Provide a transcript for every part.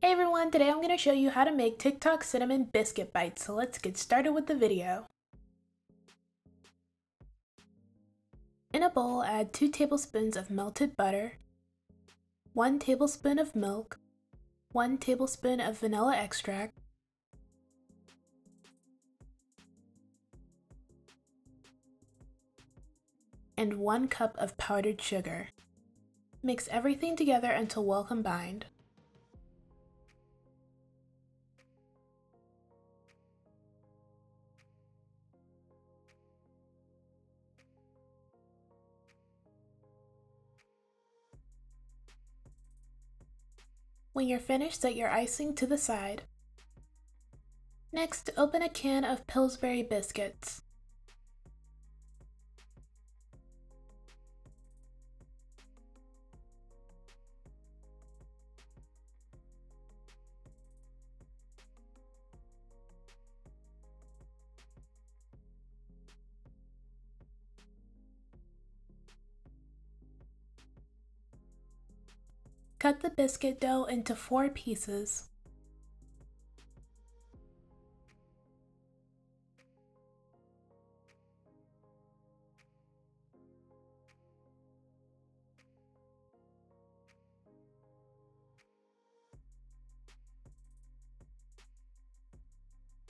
Hey everyone, today I'm going to show you how to make TikTok cinnamon biscuit bites, so let's get started with the video. In a bowl, add 2 tablespoons of melted butter, 1 tablespoon of milk, 1 tablespoon of vanilla extract, and 1 cup of powdered sugar. Mix everything together until well combined. When you're finished, set your icing to the side. Next, open a can of Pillsbury biscuits. Cut the biscuit dough into four pieces.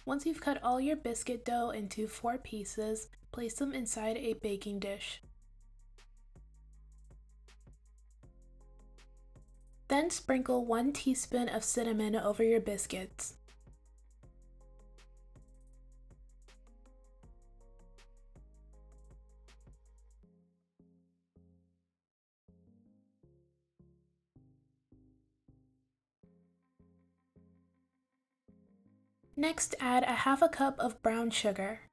Once you've cut all your biscuit dough into four pieces, place them inside a baking dish. Then sprinkle 1 teaspoon of cinnamon over your biscuits. Next add a half a cup of brown sugar.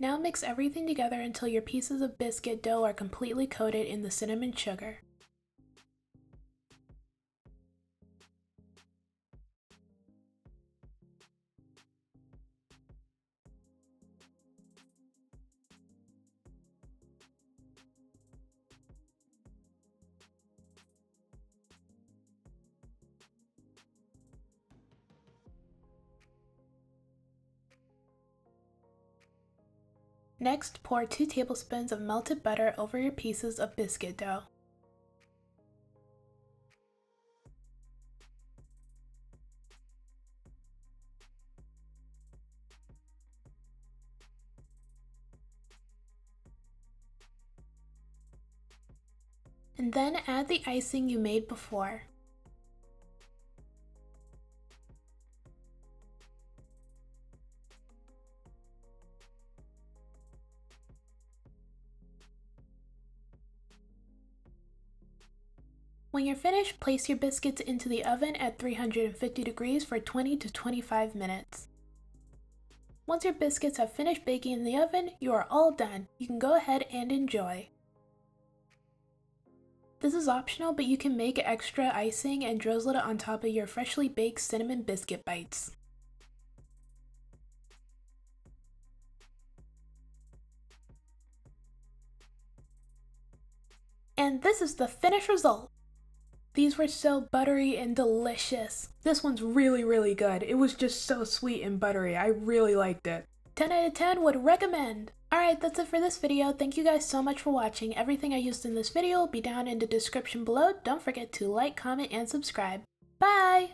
Now mix everything together until your pieces of biscuit dough are completely coated in the cinnamon sugar. Next, pour 2 tablespoons of melted butter over your pieces of biscuit dough. And then add the icing you made before. When you're finished, place your biscuits into the oven at 350 degrees for 20 to 25 minutes. Once your biscuits have finished baking in the oven, you are all done. You can go ahead and enjoy. This is optional, but you can make extra icing and drizzle it on top of your freshly baked cinnamon biscuit bites. And this is the finished result. These were so buttery and delicious. This one's really, really good. It was just so sweet and buttery. I really liked it. 10 out of 10 would recommend. Alright, that's it for this video. Thank you guys so much for watching. Everything I used in this video will be down in the description below. Don't forget to like, comment, and subscribe. Bye!